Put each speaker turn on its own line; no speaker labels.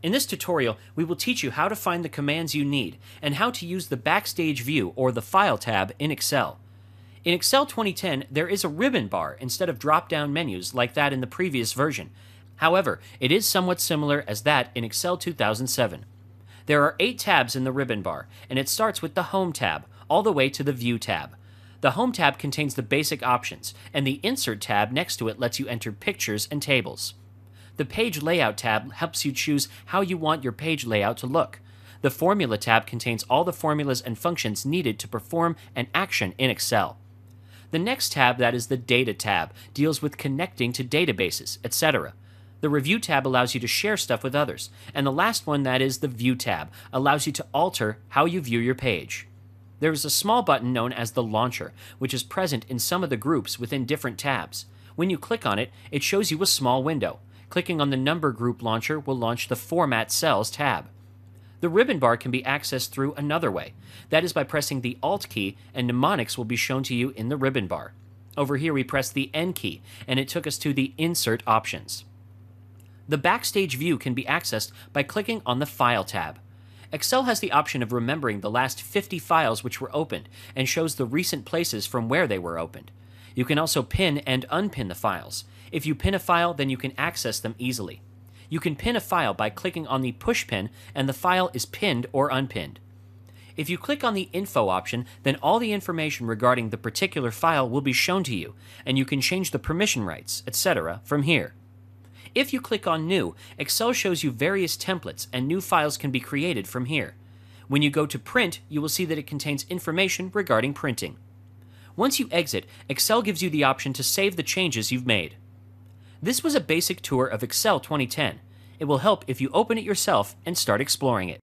In this tutorial, we will teach you how to find the commands you need and how to use the Backstage View or the File tab in Excel. In Excel 2010, there is a ribbon bar instead of drop-down menus like that in the previous version. However, it is somewhat similar as that in Excel 2007. There are eight tabs in the ribbon bar, and it starts with the Home tab, all the way to the View tab. The Home tab contains the basic options, and the Insert tab next to it lets you enter pictures and tables. The Page Layout tab helps you choose how you want your page layout to look. The Formula tab contains all the formulas and functions needed to perform an action in Excel. The next tab, that is the Data tab, deals with connecting to databases, etc. The Review tab allows you to share stuff with others. And the last one, that is the View tab, allows you to alter how you view your page. There is a small button known as the Launcher, which is present in some of the groups within different tabs. When you click on it, it shows you a small window. Clicking on the Number Group Launcher will launch the Format Cells tab. The ribbon bar can be accessed through another way. That is by pressing the Alt key, and mnemonics will be shown to you in the ribbon bar. Over here, we press the N key, and it took us to the Insert options. The Backstage view can be accessed by clicking on the File tab. Excel has the option of remembering the last 50 files which were opened and shows the recent places from where they were opened. You can also pin and unpin the files. If you pin a file, then you can access them easily. You can pin a file by clicking on the push pin and the file is pinned or unpinned. If you click on the Info option, then all the information regarding the particular file will be shown to you, and you can change the permission rights, etc. from here. If you click on New, Excel shows you various templates and new files can be created from here. When you go to Print, you will see that it contains information regarding printing. Once you exit, Excel gives you the option to save the changes you've made. This was a basic tour of Excel 2010. It will help if you open it yourself and start exploring it.